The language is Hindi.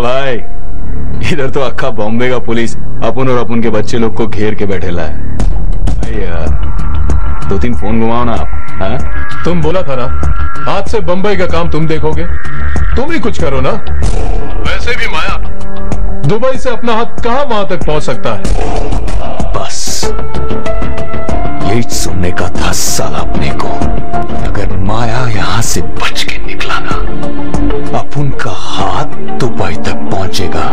भाई इधर तो अक्खा बॉम्बे का पुलिस अपन और अपन के बच्चे लोग को घेर के बैठेला है। यार दो तीन फ़ोन घुमाओ ना आप हाँ? तुम बोला था ना आज से बम्बई का काम तुम देखोगे? तुम ही कुछ करो ना। वैसे भी माया दुबई से अपना हाथ कहाँ वहाँ तक पहुँच सकता है? बस यही सुनने का था साला अपने को। अगर माया यहाँ से बच दुबई तक पहुंचेगा।